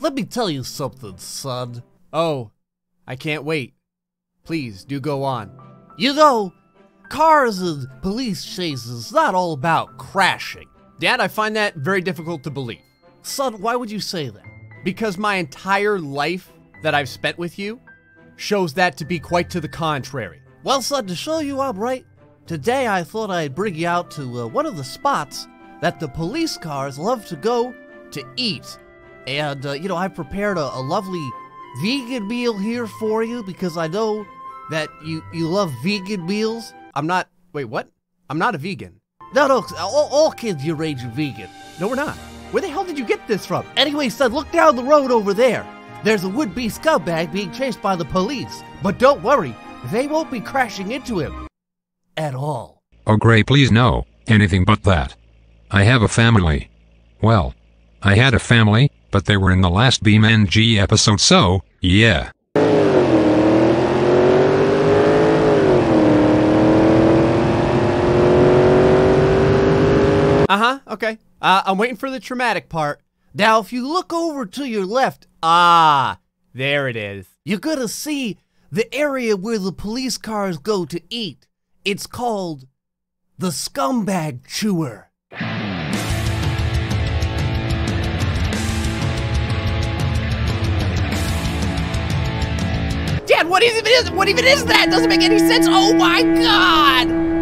Let me tell you something, son. Oh, I can't wait. Please do go on. You know, cars and police chases not all about crashing. Dad, I find that very difficult to believe. Son, why would you say that? Because my entire life that I've spent with you shows that to be quite to the contrary. Well, son, to show you I'm right, today I thought I'd bring you out to uh, one of the spots that the police cars love to go to eat. And, uh, you know, I've prepared a, a lovely vegan meal here for you because I know that you, you love vegan meals. I'm not. Wait, what? I'm not a vegan. No, no, all, all kids your age are vegan. No, we're not. Where the hell did you get this from? Anyway, son, look down the road over there. There's a would-be scumbag being chased by the police. But don't worry, they won't be crashing into him. At all. Oh, Gray, please no. Anything but that. I have a family. Well, I had a family, but they were in the last BeamNG episode, so, yeah. Uh-huh, okay. Uh, I'm waiting for the traumatic part. Now, if you look over to your left, Ah, there it is. you're gonna see the area where the police cars go to eat. It's called the Scumbag Chewer. Dad, what even is what even is that? Doesn't make any sense. Oh my god!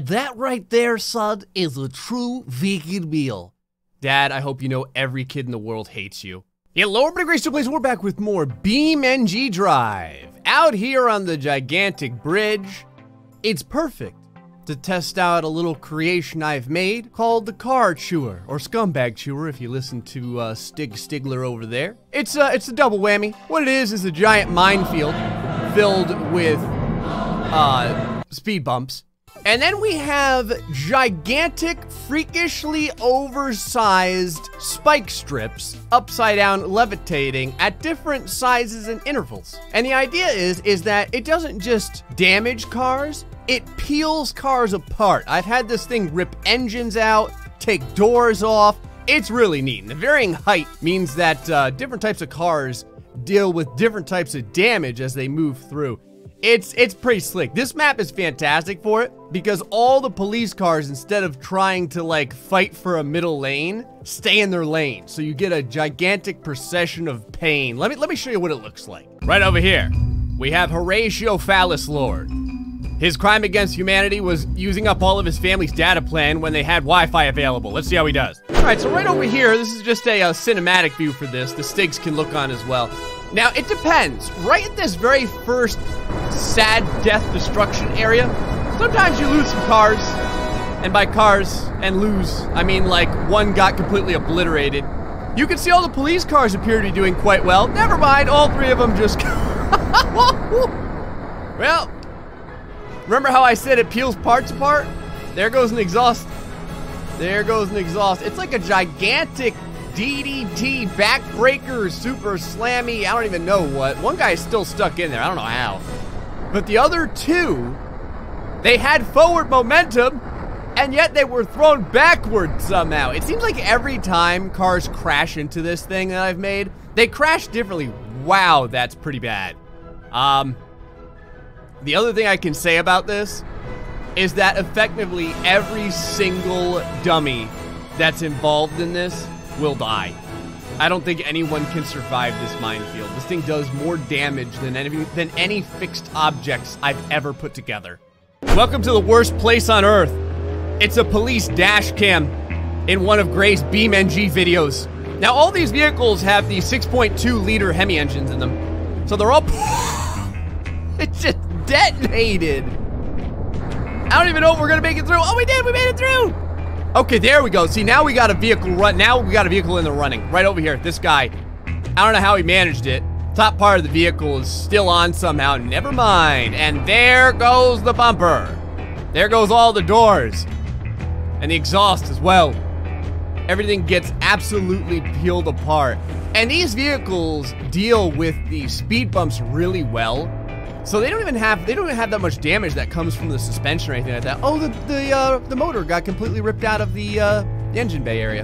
And that right there, son, is a true vegan meal. Dad, I hope you know every kid in the world hates you. Yeah, Lower Big Grace Place, we're back with more Beam NG Drive. Out here on the gigantic bridge, it's perfect to test out a little creation I've made called the Car Chewer, or Scumbag Chewer if you listen to uh, Stig Stigler over there. It's, uh, it's a double whammy. What it is is a giant minefield filled with uh, speed bumps. And then we have gigantic, freakishly oversized spike strips upside down levitating at different sizes and intervals. And the idea is is that it doesn't just damage cars, it peels cars apart. I've had this thing rip engines out, take doors off. It's really neat. And the varying height means that uh, different types of cars deal with different types of damage as they move through. It's it's pretty slick. This map is fantastic for it because all the police cars, instead of trying to like fight for a middle lane, stay in their lane. So you get a gigantic procession of pain. Let me let me show you what it looks like. Right over here, we have Horatio Phallus Lord. His crime against humanity was using up all of his family's data plan when they had Wi-Fi available. Let's see how he does. All right, so right over here, this is just a, uh cinematic view for this. The Stigs can look on as well. Now, it depends. Right at this very first sad death destruction area, sometimes you lose some cars. And by cars and lose, I mean like one got completely obliterated. You can see all the police cars appear to be doing quite well. Never mind, all three of them just... well, remember how I said it peels parts apart? There goes an exhaust. There goes an exhaust. It's like a gigantic DDT backbreaker, super slammy, I don't even know what. One guy is still stuck in there, I don't know how. But the other two, they had forward momentum, and yet they were thrown backward somehow. It seems like every time cars crash into this thing that I've made, they crash differently. Wow, that's pretty bad. Um, the other thing I can say about this is that effectively every single dummy that's involved in this will die. I don't think anyone can survive this minefield. This thing does more damage than any, than any fixed objects I've ever put together. Welcome to the worst place on earth. It's a police dash cam in one of Gray's Beam NG videos. Now, all these vehicles have the 6.2 liter Hemi engines in them. So they're all. it just detonated. I don't even know if we're gonna make it through. Oh, we did, we made it through. Okay, there we go. See, now we got a vehicle run. Now we got a vehicle in the running. Right over here, this guy. I don't know how he managed it. Top part of the vehicle is still on somehow. Never mind. And there goes the bumper. There goes all the doors. And the exhaust as well. Everything gets absolutely peeled apart. And these vehicles deal with the speed bumps really well. So they don't even have they don't even have that much damage that comes from the suspension or anything like that. Oh, the the uh, the motor got completely ripped out of the, uh, engine bay area.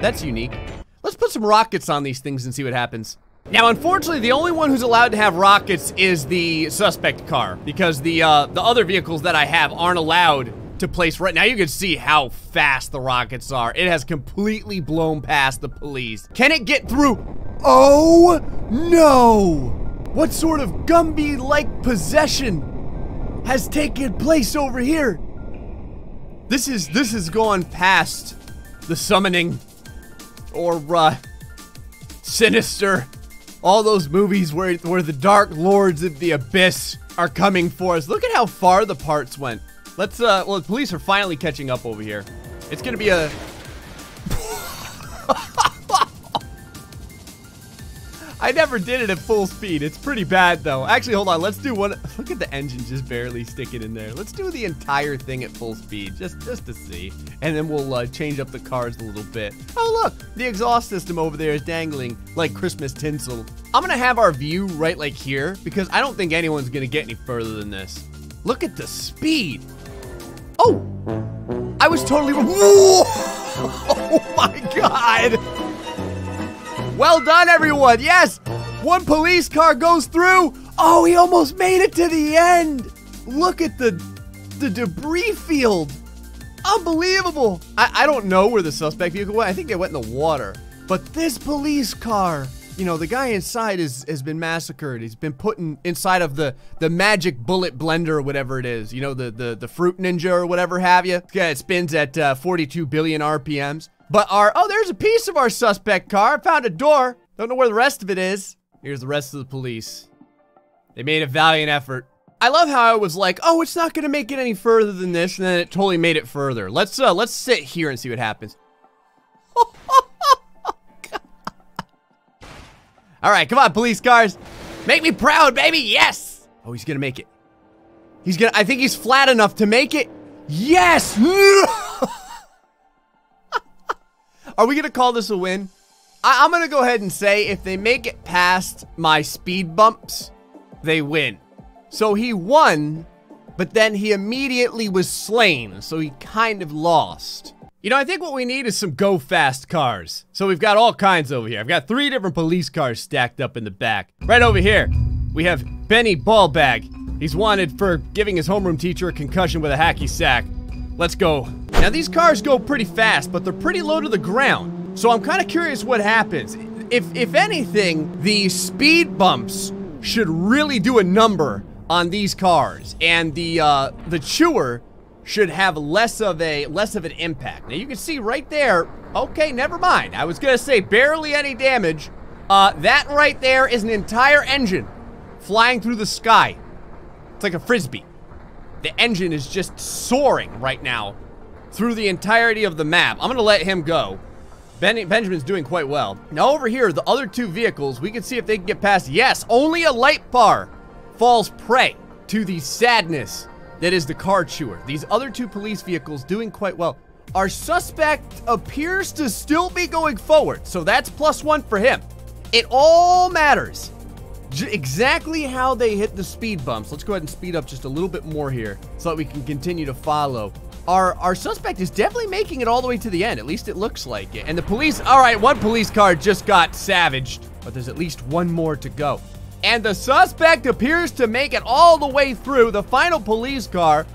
That's unique. Let's put some rockets on these things and see what happens. Now, unfortunately, the only one who's allowed to have rockets is the suspect car because the uh, the other vehicles that I have aren't allowed to place right now. You can see how fast the rockets are. It has completely blown past the police. Can it get through? Oh no! What sort of Gumby-like possession has taken place over here? This is this is going past the summoning or uh, sinister. All those movies where where the dark lords of the abyss are coming for us. Look at how far the parts went. Let's uh well the police are finally catching up over here. It's gonna be a I never did it at full speed. It's pretty bad though. Actually, hold on. Let's do one. Look at the engine just barely sticking in there. Let's do the entire thing at full speed, just just to see, and then we'll uh, change up the cars a little bit. Oh look, the exhaust system over there is dangling like Christmas tinsel. I'm gonna have our view right like here because I don't think anyone's gonna get any further than this. Look at the speed. Oh, I was totally wrong. Oh my god. Well done, everyone. Yes, one police car goes through. Oh, he almost made it to the end. Look at the the debris field. Unbelievable. I, I don't know where the suspect vehicle went. I think they went in the water. But this police car, you know, the guy inside is has been massacred. He's been put in, inside of the the magic bullet blender or whatever it is. You know, the the the fruit ninja or whatever have you. Yeah, it spins at uh, 42 billion RPMs. But our, oh, there's a piece of our suspect car. I found a door. Don't know where the rest of it is. Here's the rest of the police. They made a valiant effort. I love how I was like, oh, it's not gonna make it any further than this, and then it totally made it further. Let's uh, let's sit here and see what happens. All right, come on, police cars. Make me proud, baby, yes! Oh, he's gonna make it. He's gonna, I think he's flat enough to make it. Yes! Are we gonna call this a win? I am gonna go ahead and say if they make it past my speed bumps, they win. So he won, but then he immediately was slain, so he kind of lost. You know, I think what we need is some go fast cars. So we've got all kinds over here. I've got three different police cars stacked up in the back. Right over here, we have Benny Ballbag. He's wanted for giving his homeroom teacher a concussion with a hacky sack. Let's go. Now these cars go pretty fast, but they're pretty low to the ground. So I'm kind of curious what happens. If, if anything, the speed bumps should really do a number on these cars. And the, uh, the chewer should have less of a less of an impact. Now you can see right there, okay, never mind. I was gonna say barely any damage. Uh, that right there is an entire engine flying through the sky. It's like a frisbee. The engine is just soaring right now through the entirety of the map. I'm gonna let him go. Ben Benjamin's doing quite well. Now over here, the other two vehicles, we can see if they can get past. Yes, only a light bar falls prey to the sadness that is the car chewer. These other two police vehicles doing quite well. Our suspect appears to still be going forward, so that's plus one for him. It all matters. J exactly how they hit the speed bumps. Let's go ahead and speed up just a little bit more here so that we can continue to follow. Our, our suspect is definitely making it all the way to the end. At least it looks like it. And the police, all right, one police car just got savaged, but there's at least one more to go. And the suspect appears to make it all the way through. The final police car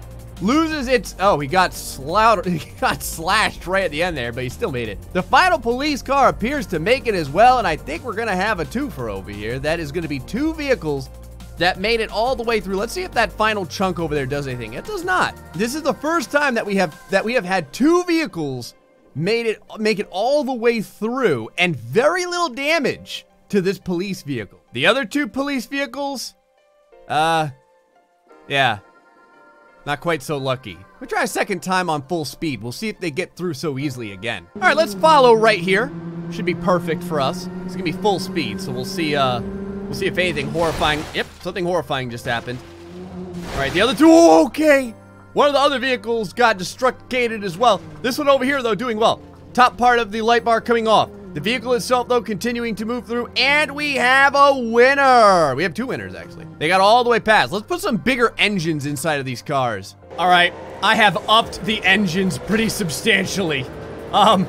loses its, oh, he got slaughtered, he got slashed right at the end there, but he still made it. The final police car appears to make it as well, and I think we're gonna have a twofer over here. That is gonna be two vehicles that made it all the way through. Let's see if that final chunk over there does anything. It does not. This is the first time that we have that we have had two vehicles made it make it all the way through and very little damage to this police vehicle. The other two police vehicles, uh, yeah. Not quite so lucky. We'll try a second time on full speed. We'll see if they get through so easily again. All right, let's follow right here. Should be perfect for us. It's gonna be full speed, so we'll see, uh, we'll see if anything horrifying, yep, something horrifying just happened. All right, the other two, oh, okay. One of the other vehicles got destructicated as well. This one over here, though, doing well. Top part of the light bar coming off. The vehicle itself, though, continuing to move through, and we have a winner. We have two winners, actually. They got all the way past. Let's put some bigger engines inside of these cars. All right, I have upped the engines pretty substantially. Um,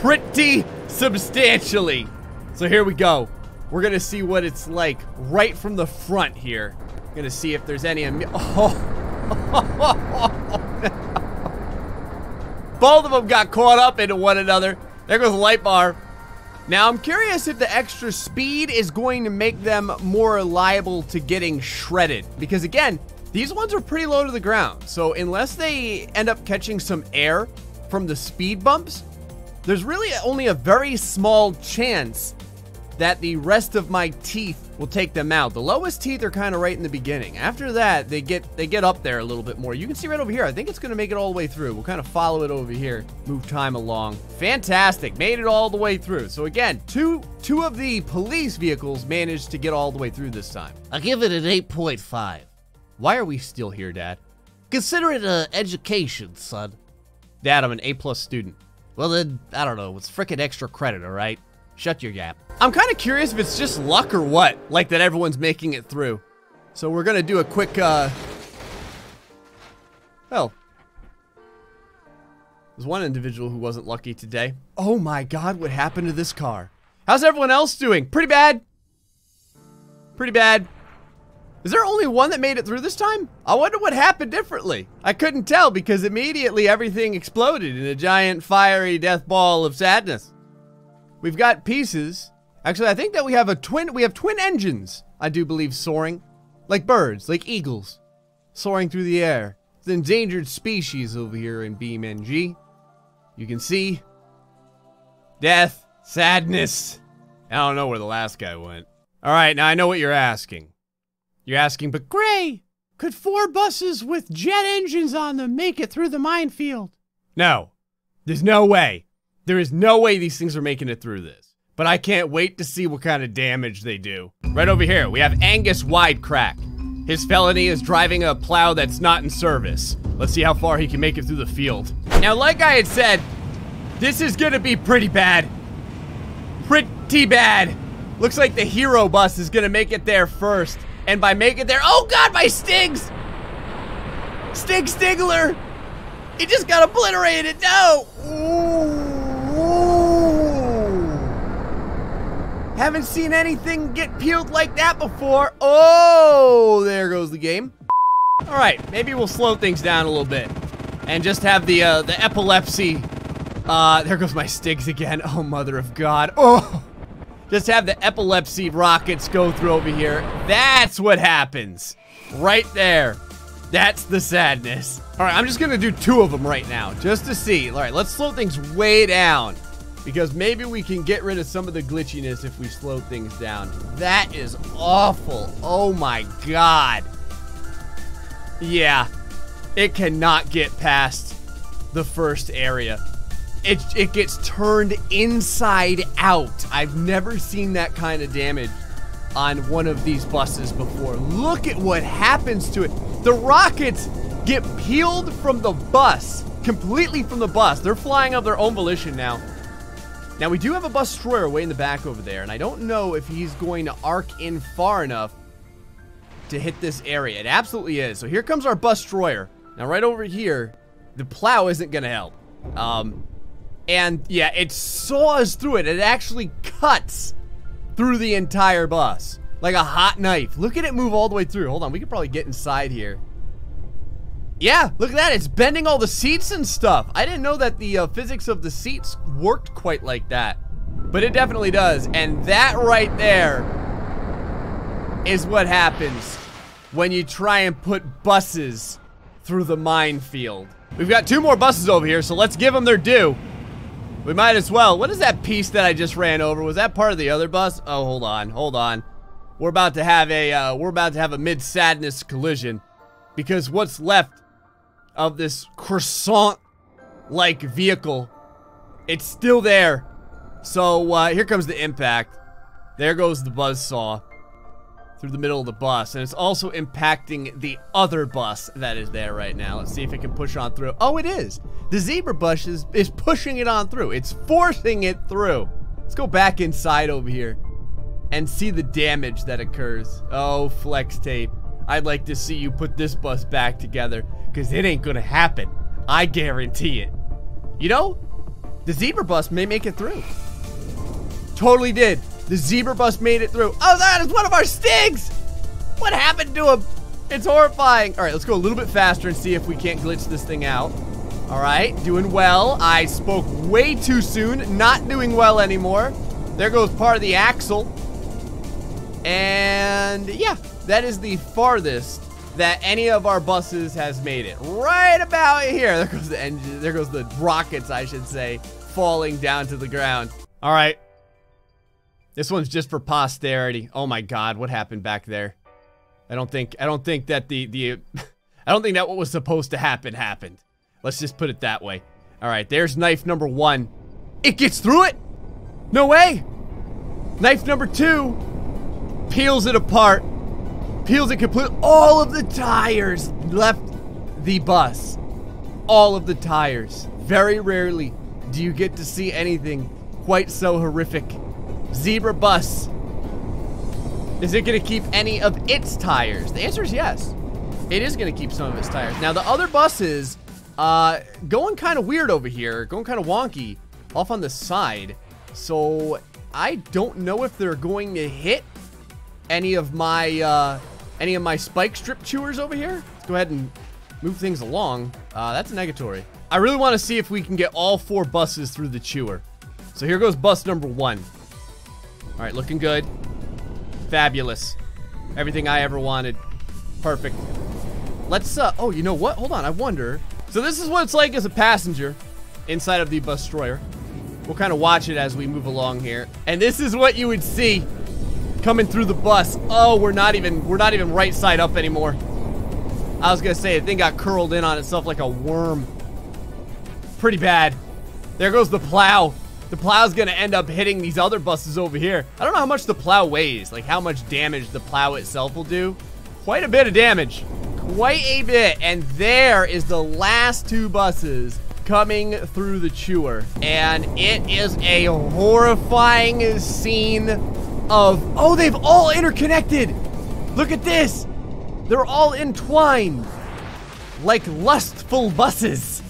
pretty substantially. So here we go. We're gonna see what it's like right from the front here. Gonna see if there's any. Oh. Both of them got caught up into one another. There goes the light bar. Now, I'm curious if the extra speed is going to make them more liable to getting shredded. Because again, these ones are pretty low to the ground. So unless they end up catching some air from the speed bumps, there's really only a very small chance that the rest of my teeth will take them out. The lowest teeth are kind of right in the beginning. After that, they get they get up there a little bit more. You can see right over here. I think it's going to make it all the way through. We'll kind of follow it over here. Move time along. Fantastic. Made it all the way through. So again, two two of the police vehicles managed to get all the way through this time. I give it an 8.5. Why are we still here, Dad? Consider it an education, son. Dad, I'm an A-plus student. Well then, I don't know, it's frickin' extra credit, alright? Shut your gap. I'm kind of curious if it's just luck or what, like that everyone's making it through. So we're gonna do a quick, uh... Well. There's one individual who wasn't lucky today. Oh my god, what happened to this car? How's everyone else doing? Pretty bad? Pretty bad. Is there only one that made it through this time? I wonder what happened differently. I couldn't tell because immediately everything exploded in a giant fiery death ball of sadness. We've got pieces. Actually, I think that we have a twin, we have twin engines, I do believe, soaring. Like birds, like eagles, soaring through the air. It's an endangered species over here in BeamNG. You can see death, sadness. I don't know where the last guy went. All right, now I know what you're asking. You're asking, but Gray, could four buses with jet engines on them make it through the minefield? No, there's no way. There is no way these things are making it through this. But I can't wait to see what kind of damage they do. Right over here, we have Angus Widecrack. His felony is driving a plow that's not in service. Let's see how far he can make it through the field. Now, like I had said, this is gonna be pretty bad. Pretty bad. Looks like the hero bus is gonna make it there first. And by make it there, oh god, my Stigs! Stig Stigler! He just got obliterated, no! Ooh. Ooh. Haven't seen anything get peeled like that before. Oh, there goes the game. All right, maybe we'll slow things down a little bit. And just have the, uh, the epilepsy, uh, there goes my Stigs again. Oh, mother of God. Oh! Just have the epilepsy rockets go through over here. That's what happens. Right there. That's the sadness. All right, I'm just gonna do two of them right now, just to see. All right, let's slow things way down. Because maybe we can get rid of some of the glitchiness if we slow things down. That is awful. Oh my god. Yeah, it cannot get past the first area. It, it gets turned inside out. I've never seen that kind of damage on one of these buses before. Look at what happens to it. The rockets get peeled from the bus, completely from the bus. They're flying of their own volition now. Now, we do have a bus destroyer way in the back over there, and I don't know if he's going to arc in far enough to hit this area. It absolutely is. So here comes our bus destroyer. Now, right over here, the plow isn't going to help. Um, and yeah, it saws through it. It actually cuts through the entire bus like a hot knife. Look at it move all the way through. Hold on, we could probably get inside here. Yeah, look at that. It's bending all the seats and stuff. I didn't know that the uh, physics of the seats worked quite like that. But it definitely does. And that right there is what happens when you try and put buses through the minefield. We've got two more buses over here, so let's give them their due. We might as well. What is that piece that I just ran over? Was that part of the other bus? Oh, hold on, hold on. We're about to have a, uh, we're about to have a mid-sadness collision. Because what's left of this croissant like vehicle. It's still there. So uh, here comes the impact. There goes the buzzsaw through the middle of the bus. And it's also impacting the other bus that is there right now. Let's see if it can push on through. Oh, it is. The zebra bus is, is pushing it on through. It's forcing it through. Let's go back inside over here and see the damage that occurs. Oh, flex tape. I'd like to see you put this bus back together because it ain't going to happen. I guarantee it. You know, the zebra bus may make it through. Totally did. The zebra bus made it through. Oh, that is one of our stigs! What happened to him? It's horrifying. All right, let's go a little bit faster and see if we can't glitch this thing out. All right, doing well. I spoke way too soon. Not doing well anymore. There goes part of the axle. And yeah, that is the farthest that any of our buses has made it. Right about here. There goes the engine. There goes the rockets, I should say, falling down to the ground. All right. This one's just for posterity. Oh my god, what happened back there? I don't think I don't think that the the I don't think that what was supposed to happen happened. Let's just put it that way. All right, there's knife number 1. It gets through it? No way. Knife number 2 peels it apart. Peels it complete. All of the tires left the bus. All of the tires. Very rarely do you get to see anything quite so horrific. Zebra bus. Is it going to keep any of its tires? The answer is yes. It is going to keep some of its tires. Now, the other buses, uh, going kind of weird over here, going kind of wonky off on the side. So, I don't know if they're going to hit any of my, uh, any of my spike strip chewers over here. Let's go ahead and move things along. Uh, that's a negatory. I really want to see if we can get all four buses through the chewer. So here goes bus number one. All right, looking good. Fabulous. Everything I ever wanted. Perfect. Let's, uh, oh, you know what? Hold on, I wonder. So this is what it's like as a passenger inside of the bus destroyer. We'll kind of watch it as we move along here. And this is what you would see coming through the bus. Oh, we're not even, we're not even right side up anymore. I was gonna say, the thing got curled in on itself like a worm. Pretty bad. There goes the plow. The plow's gonna end up hitting these other buses over here. I don't know how much the plow weighs, like how much damage the plow itself will do. Quite a bit of damage. Quite a bit. And there is the last two buses coming through the chewer. And it is a horrifying scene of, oh, they've all interconnected. Look at this. They're all entwined like lustful buses.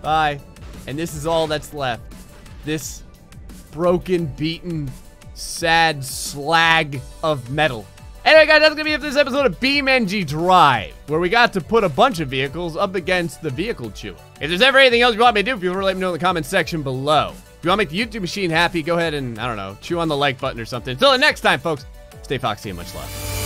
Bye. And this is all that's left. This broken, beaten, sad slag of metal. Anyway, guys, that's gonna be it for this episode of BeamNG Drive, where we got to put a bunch of vehicles up against the vehicle chewer. If there's ever anything else you want me to do, feel free to let me know in the comments section below. If you want to make the YouTube machine happy, go ahead and, I don't know, chew on the like button or something. Until the next time, folks, stay foxy and much love.